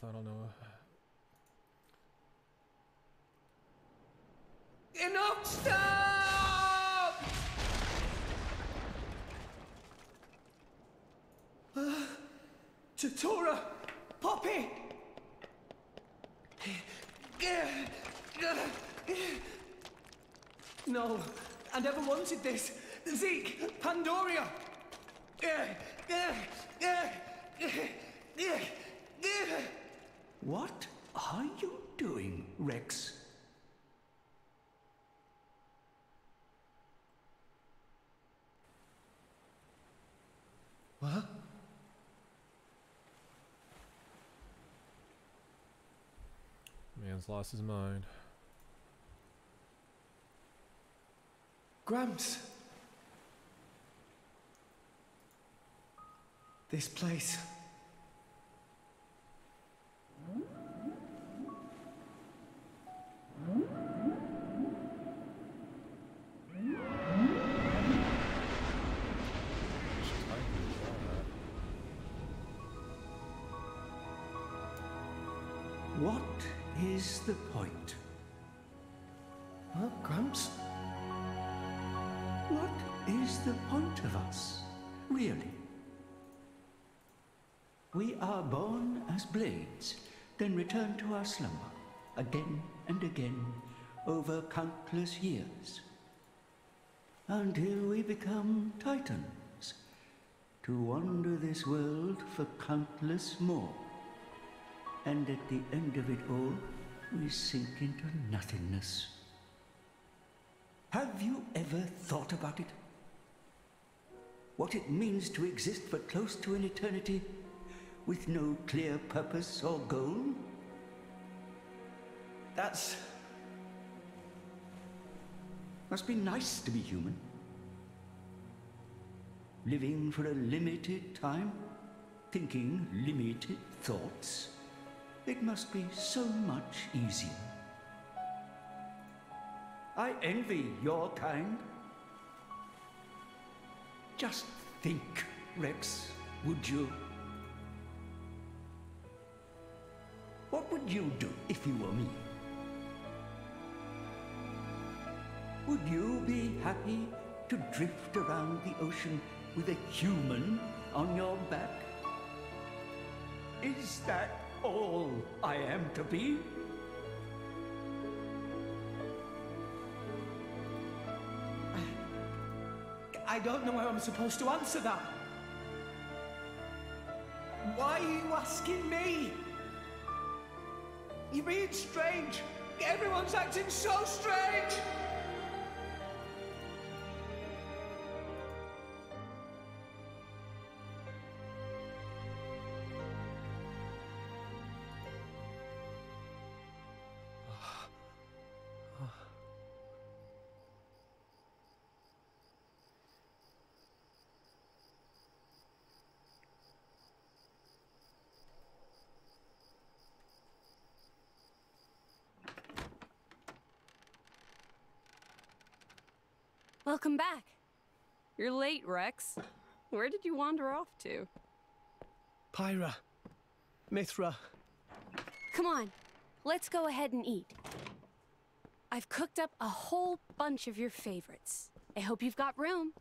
I don't know. Enough! Stop! Uh! Poppi! No, I never wanted this. Zeke, Pandoria! Eh, eh, eh, What are you doing, Rex? What? Man's lost his mind. Gramps! This place. As blades, then return to our slumber, again and again, over countless years. Until we become titans, to wander this world for countless more. And at the end of it all, we sink into nothingness. Have you ever thought about it? What it means to exist for close to an eternity with no clear purpose or goal? That's. Must be nice to be human. Living for a limited time, thinking limited thoughts. It must be so much easier. I envy your kind. Just think, Rex, would you? What would you do if you were me? Would you be happy to drift around the ocean with a human on your back? Is that all I am to be? I don't know how I'm supposed to answer that. Why are you asking me? You're being strange. Everyone's acting so strange. Welcome back. You're late, Rex. Where did you wander off to? Pyra. Mythra. Come on, let's go ahead and eat. I've cooked up a whole bunch of your favorites. I hope you've got room.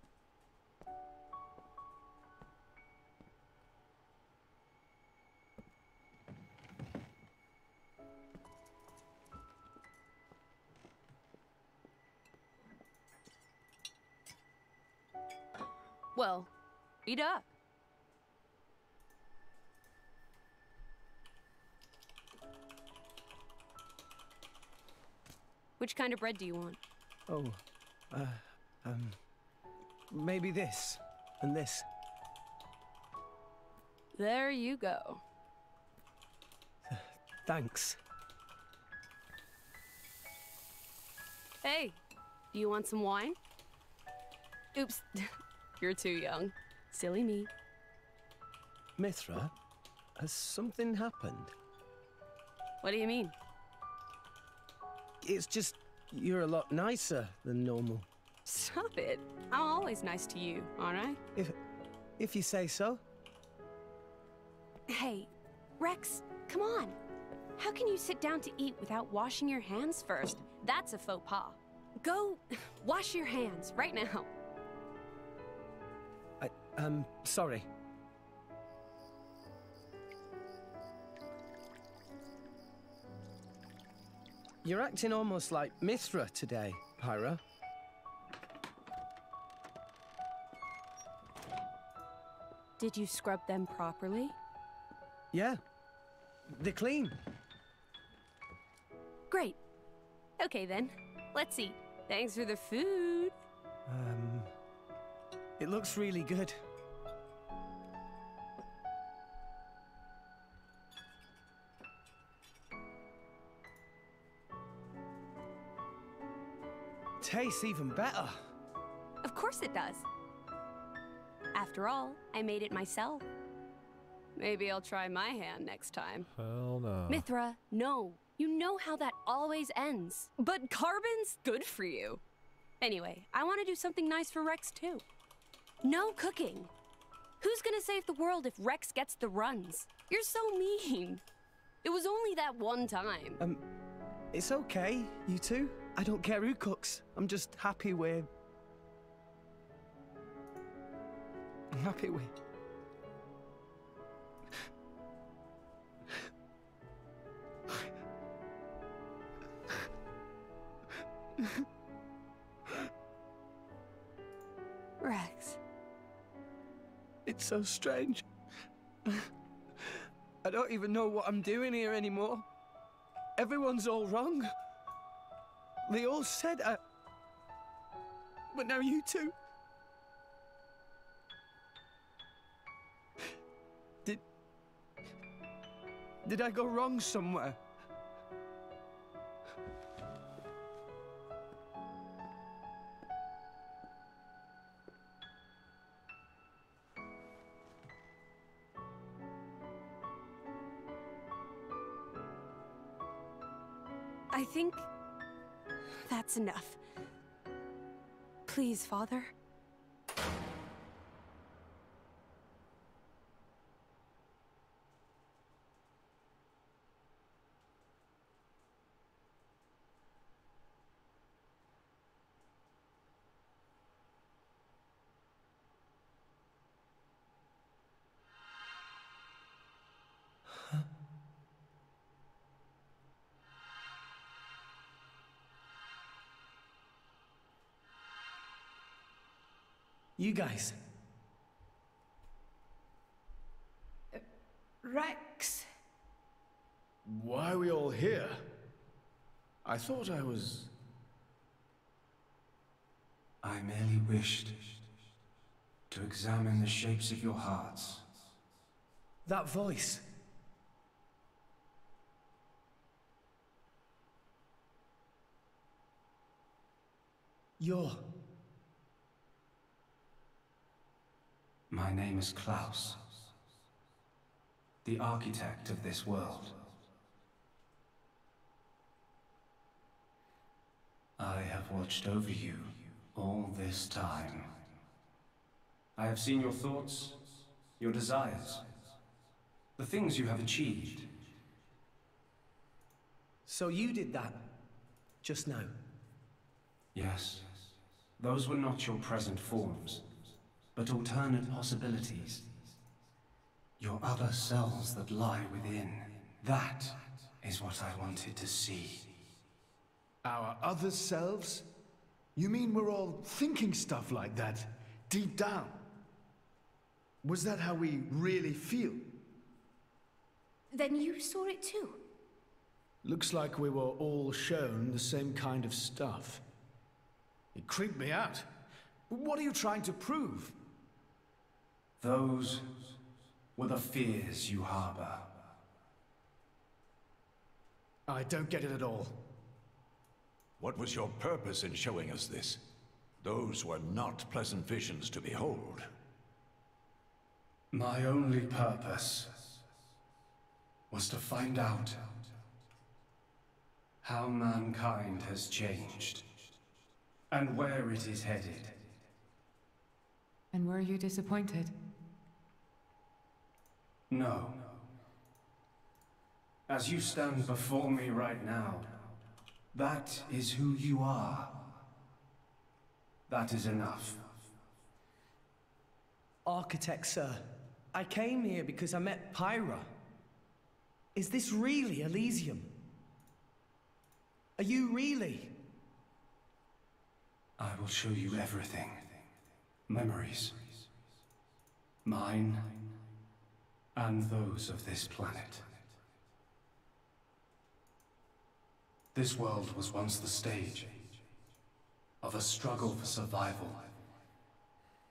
Up. Which kind of bread do you want? Oh, uh, um, maybe this and this. There you go. Thanks. Hey, do you want some wine? Oops, you're too young. Silly me. Mythra, has something happened? What do you mean? It's just you're a lot nicer than normal. Stop it. I'm always nice to you, aren't If if you say so. Hey, Rex, come on. How can you sit down to eat without washing your hands first? That's a faux pas. Go wash your hands right now. Um, sorry. You're acting almost like Mythra today, Pyra. Did you scrub them properly? Yeah. They're clean. Great. Okay then, let's eat. Thanks for the food. Um, it looks really good. Tastes even better. Of course it does. After all, I made it myself. Maybe I'll try my hand next time. Hell no. Mythra, no. You know how that always ends. But carbon's good for you. Anyway, I want to do something nice for Rex too. No cooking. Who's gonna save the world if Rex gets the runs? You're so mean. It was only that one time. Um, it's okay, you two. I don't care who cooks. I'm just happy we're. I'm happy we. Rex. It's so strange. I don't even know what I'm doing here anymore. Everyone's all wrong. They all said I. But now you two. Did. Did I go wrong somewhere? I think that's enough. Please, Father. You guys. Rex. Why are we all here? I thought I was. I merely wished to examine the shapes of your hearts. That voice. You're. My name is Klaus, the architect of this world. I have watched over you all this time. I have seen your thoughts, your desires, the things you have achieved. So you did that just now. Yes, those were not your present forms, but alternate possibilities. Your other selves that lie within. That is what I wanted to see. Our other selves? You mean we're all thinking stuff like that, deep down? Was that how we really feel? Then you saw it too. Looks like we were all shown the same kind of stuff. It creeped me out. What are you trying to prove? Those were the fears you harbor. I don't get it at all. What was your purpose in showing us this? Those were not pleasant visions to behold. My only purpose was to find out how mankind has changed and where it is headed. And were you disappointed? No. As you stand before me right now, that is who you are. That is enough. Architect, sir. I came here because I met Pyra. Is this really Elysium? Are you really? I will show you everything. Memories. Mine. And those of this planet. This world was once the stage of a struggle for survival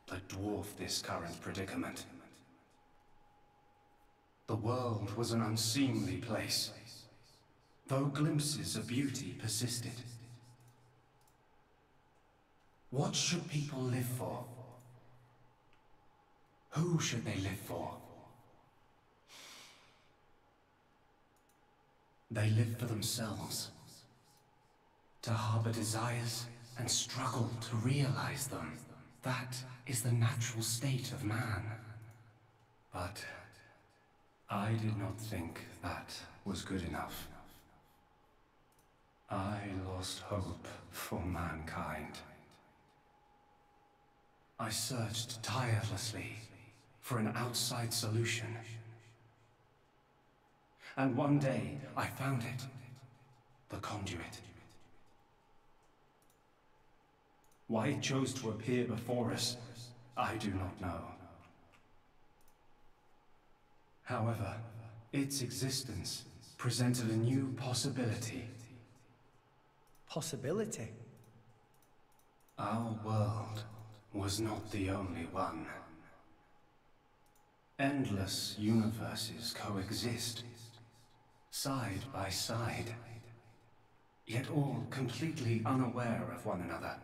that dwarfed this current predicament. The world was an unseemly place, though glimpses of beauty persisted. What should people live for? Who should they live for? They live for themselves, to harbor desires and struggle to realize them. That is the natural state of man. But I did not think that was good enough. I lost hope for mankind. I searched tirelessly for an outside solution. And one day, I found it. The conduit. Why it chose to appear before us, I do not know. However, its existence presented a new possibility. Possibility? Our world was not the only one. Endless universes coexist, side by side, yet all completely unaware of one another.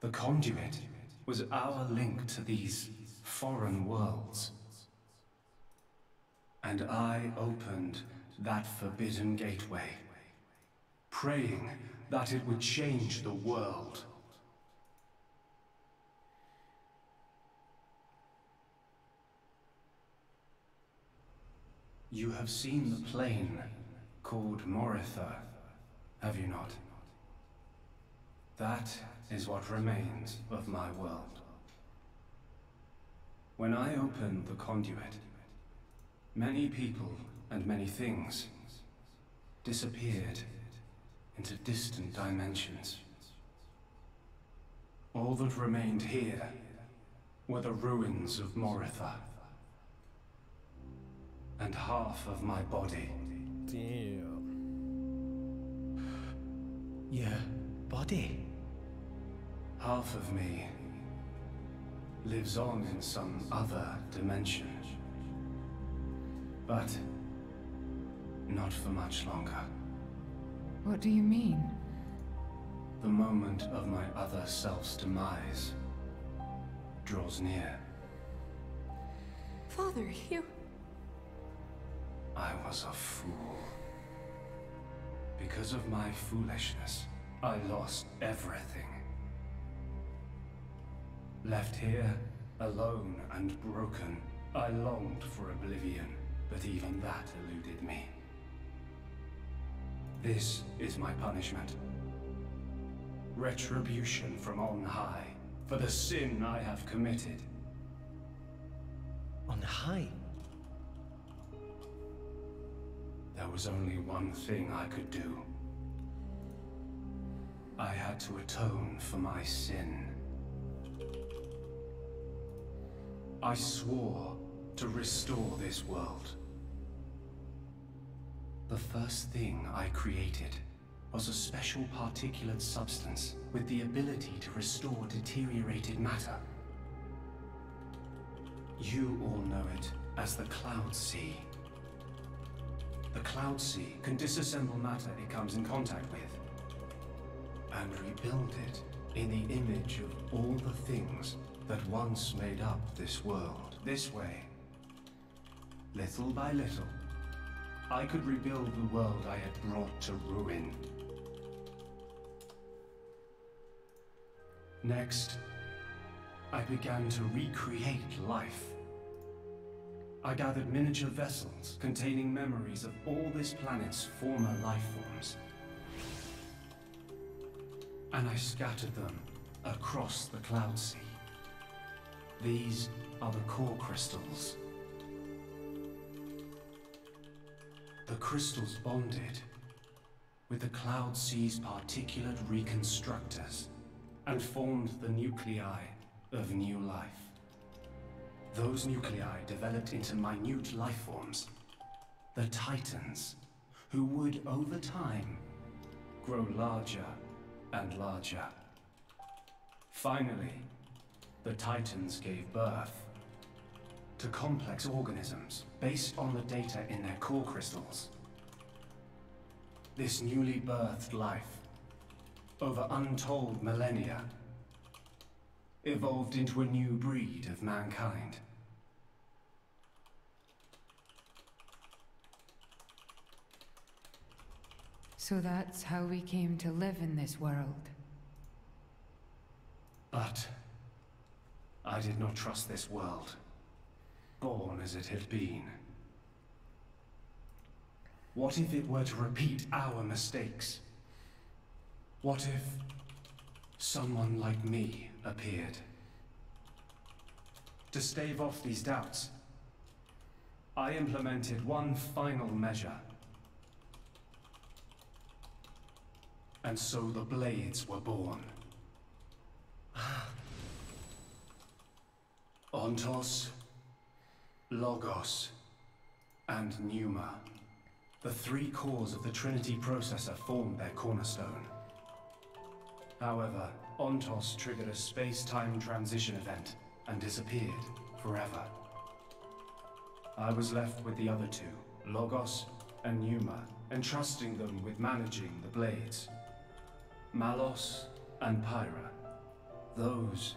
The conduit was our link to these foreign worlds. And I opened that forbidden gateway, praying that it would change the world. You have seen the plane called Morytha, have you not? That is what remains of my world. When I opened the conduit, many people and many things disappeared into distant dimensions. All that remained here were the ruins of Morytha. And half of my body. Damn. Your body? Half of me lives on in some other dimension. But not for much longer. What do you mean? The moment of my other self's demise draws near. Father, you. I was a fool. Because of my foolishness, I lost everything. Left here, alone and broken, I longed for oblivion, but even that eluded me. This is my punishment. Retribution from on high for the sin I have committed. On high? There was only one thing I could do. I had to atone for my sin. I swore to restore this world. The first thing I created was a special particulate substance with the ability to restore deteriorated matter. You all know it as the Cloud Sea. The Cloud Sea can disassemble matter it comes in contact with and rebuild it in the image of all the things that once made up this world. This way, little by little, I could rebuild the world I had brought to ruin. Next, I began to recreate life. I gathered miniature vessels containing memories of all this planet's former life forms. And I scattered them across the Cloud Sea. These are the core crystals. The crystals bonded with the Cloud Sea's particulate reconstructors and formed the nuclei of new life. Those nuclei developed into minute life forms, the Titans, who would, over time, grow larger and larger. Finally, the Titans gave birth to complex organisms based on the data in their core crystals. This newly birthed life, over untold millennia, evolved into a new breed of mankind. So that's how we came to live in this world. But I did not trust this world, born as it had been. What if it were to repeat our mistakes? What if someone like me appeared? To stave off these doubts, I implemented one final measure. And so the Blades were born. Ontos, Logos, and Pneuma. The three cores of the Trinity processor formed their cornerstone. However, Ontos triggered a space-time transition event and disappeared forever. I was left with the other two, Logos and Pneuma, entrusting them with managing the blades. Malos and Pyra. Those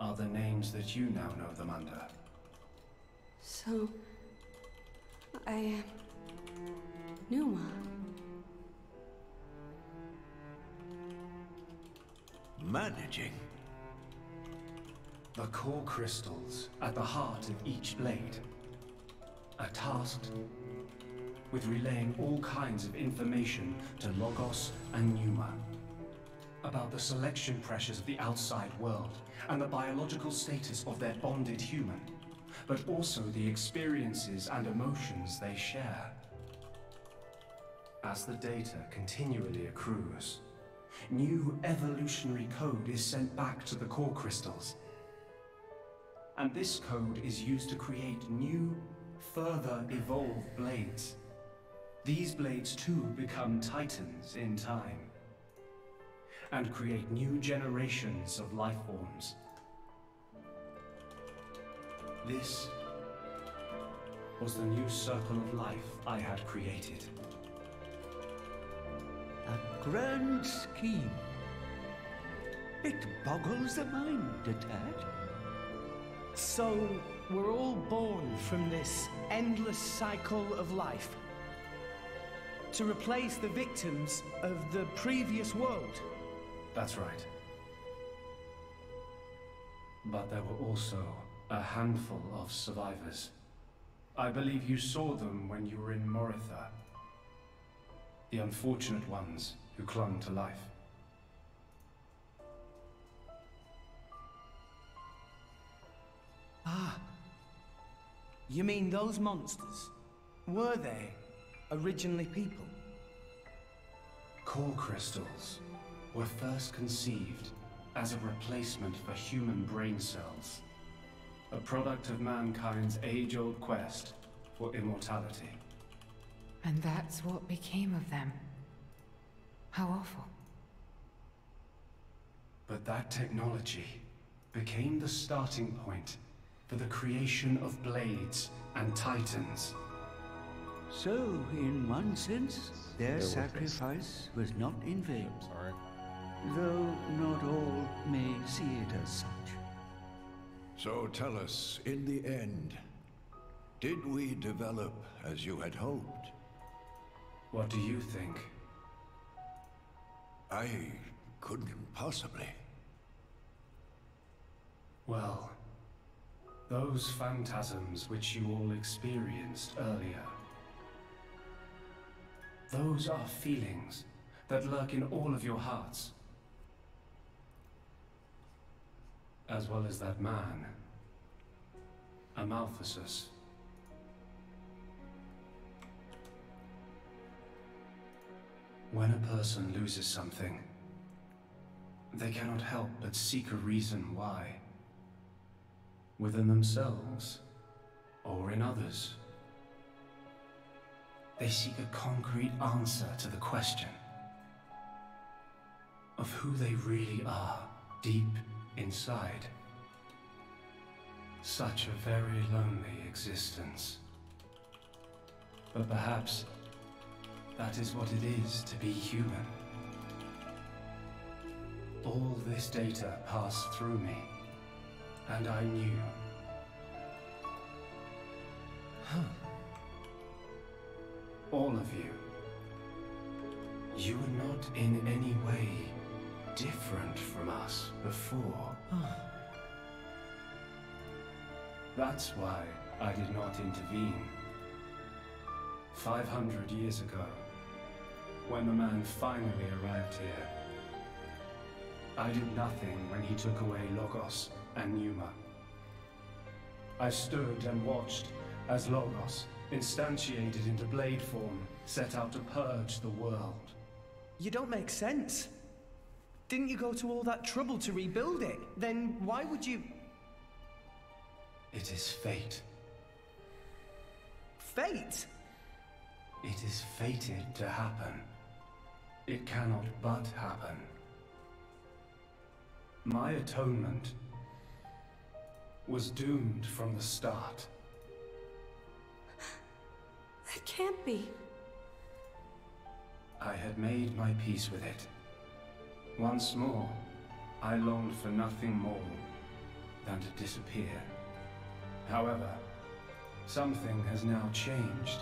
are the names that you now know them under. So. I. Uh, Pneuma. Managing? The core crystals at the heart of each blade are tasked with relaying all kinds of information to Logos and Pneuma about the selection pressures of the outside world and the biological status of their bonded human, but also the experiences and emotions they share. As the data continually accrues, new evolutionary code is sent back to the core crystals. And this code is used to create new, further evolved blades. These blades too become titans in time and create new generations of life forms. This was the new circle of life I had created. A grand scheme. It boggles the mind a tad. So, we're all born from this endless cycle of life. To replace the victims of the previous world. That's right. But there were also a handful of survivors. I believe you saw them when you were in Morytha. The unfortunate ones who clung to life. Ah. You mean those monsters? Were they originally people? Core crystals were first conceived as a replacement for human brain cells. A product of mankind's age-old quest for immortality. And that's what became of them. How awful. But that technology became the starting point for the creation of blades and titans. So, in one sense, their Bear with me. sacrifice was not in vain, I'm sorry. Though not all may see it as such. So tell us, in the end, did we develop as you had hoped? What do you think? I couldn't possibly. Well, Those phantasms which you all experienced earlier. Those are feelings that lurk in all of your hearts. As well as that man, Amalthus. When a person loses something, they cannot help but seek a reason why. Within themselves, or in others. They seek a concrete answer to the question of who they really are deep inside. Such a very lonely existence. But perhaps that is what it is to be human. All this data passed through me, and I knew. All of you. You were not in any way different from us before. Ah. That's why I did not intervene. 500 years ago, when the man finally arrived here, I did nothing when he took away Logos and Pneuma. I stood and watched as Logos, instantiated into blade form, set out to purge the world. You don't make sense. Didn't you go to all that trouble to rebuild it? Then why would you. It is fate. Fate? It is fated to happen. It cannot but happen. My atonement was doomed from the start. That can't be. I had made my peace with it. Once more, I longed for nothing more than to disappear. However, something has now changed.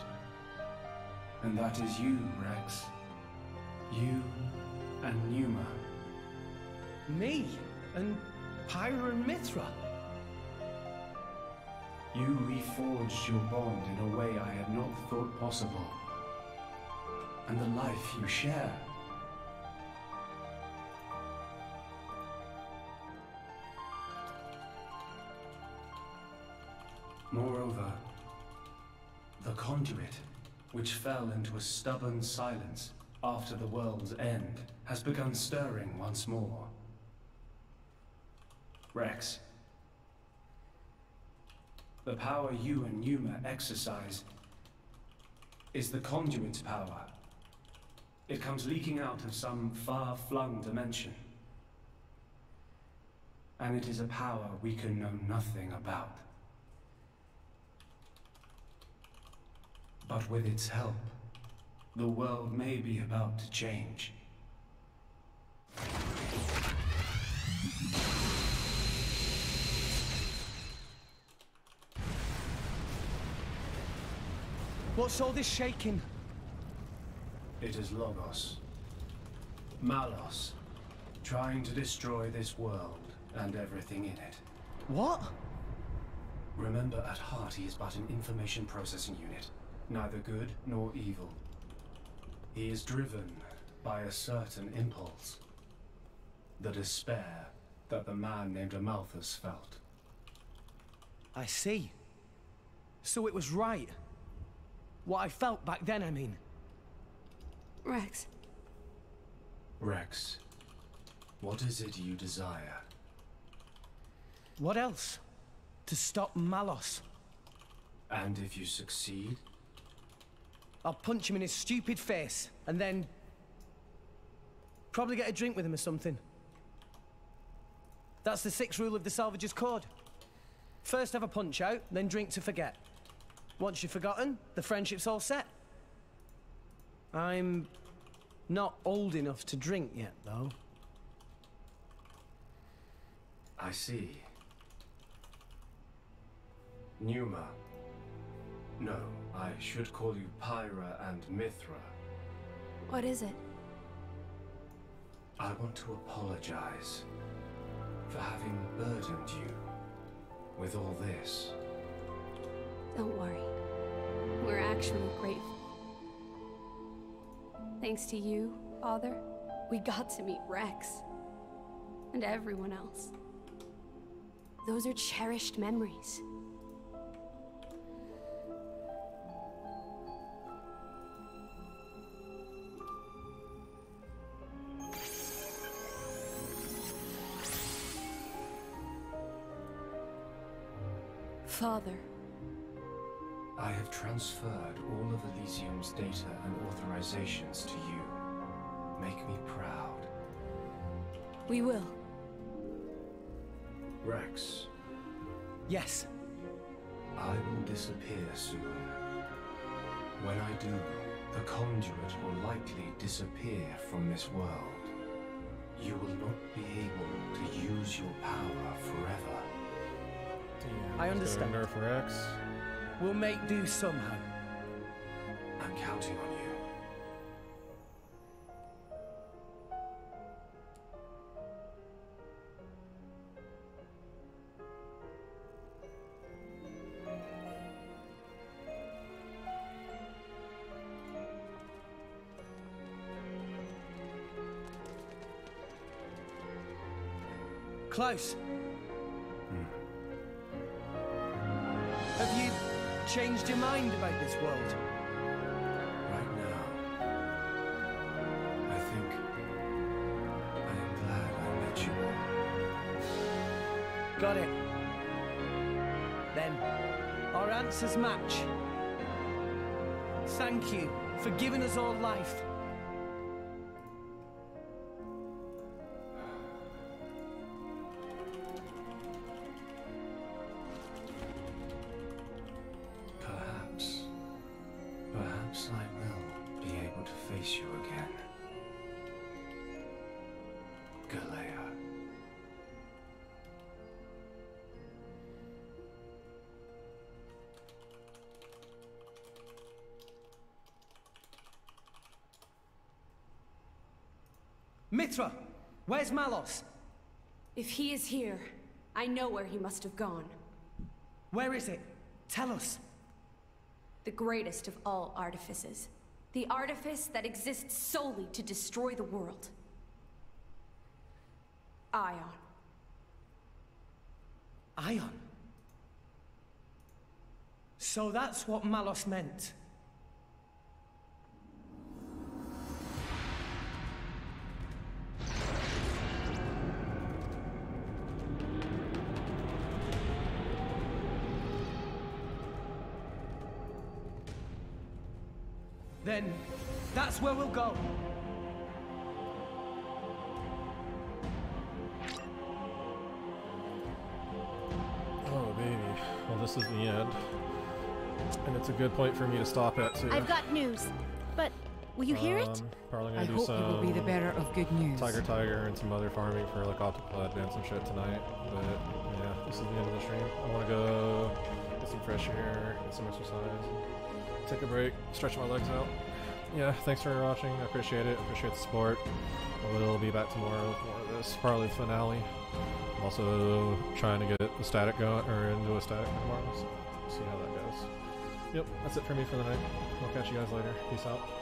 And that is you, Rex. You and Pneuma. Me? And Pyra and Mythra? You reforged your bond in a way I had not thought possible. And the life you share. Moreover, the conduit, which fell into a stubborn silence after the world's end, has begun stirring once more. Rex, the power you and Pneuma exercise is the conduit's power. It comes leaking out of some far-flung dimension. And it is a power we can know nothing about. But with its help, the world may be about to change. What's all this shaking? It is Logos. Malos. Trying to destroy this world and everything in it. What? Remember, at heart he is but an information processing unit. Neither good nor evil. He is driven by a certain impulse. The despair that the man named Amalthus felt. I see. So it was right. What I felt back then, I mean. Rex, Rex, what is it you desire? What else? To stop Malos. And if you succeed? I'll punch him in his stupid face, and then... Probably get a drink with him or something. That's the sixth rule of the Salvager's Code. First have a punch out, then drink to forget. Once you've forgotten, the friendship's all set. I'm not old enough to drink yet, though. I see. Pneuma. No, I should call you Pyra and Mythra. what is it? I want to apologize for having burdened you. with all this. Don't worry. We're actually grateful. Thanks to you, Father, we got to meet Rex. And everyone else. Those are cherished memories. Father, I have transferred all of Elysium's data and authorizations to you. Make me proud. we will. Rex, Yes. I will disappear soon. When I do, the conduit will likely disappear from this world. You will not be able to use your power forever. Damn, I understand. Nerf Rex. We'll make do somehow. I'm counting on you. Close. Changed your mind about this world? Right now, I think I am glad I met you all. Got it. Then, our answers match. Thank you for giving us all life. I will be able to face you again. Galea. Mythra, where's Malos? If he is here, I know where he must have gone. Where is it? Tell us. The greatest of all artifices. The artifice that exists solely to destroy the world. Aion. Aion. So that's what Malos meant. Then that's where we'll go. Oh, baby. Well, this is the end. And it's a good point for me to stop at, too. I've got news. But will you hear it? Um, Probably I gonna do hope some you will be the bearer of good news. Tiger Tiger and some other farming for like Octopod and some shit tonight. But yeah, this is the end of the stream. I want to go get some fresh air, get some exercise, take a break, stretch my legs out. Yeah, thanks for watching. I appreciate it. Appreciate the support. We'll be back tomorrow with more of this, probably finale. I'm also trying to get a static going or into a static tomorrow. So see how that goes. Yep, that's it for me for the night. I'll catch you guys later. Peace out.